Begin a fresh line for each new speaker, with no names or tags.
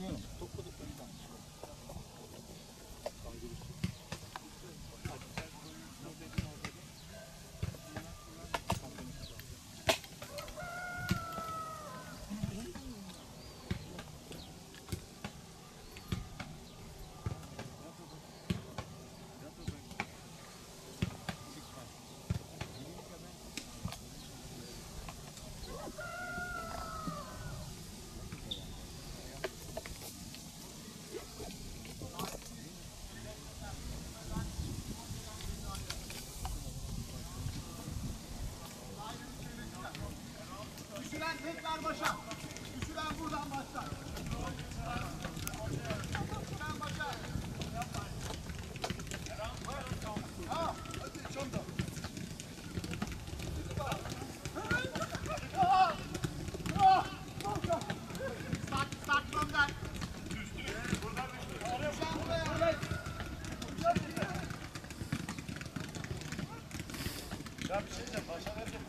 うん。Düşüren başa. Düşüren buradan başlar. Düşüren başa. Tamam. Hadi. Düşen buraya.
Ya bir şey diyeceğim. Başa verecek.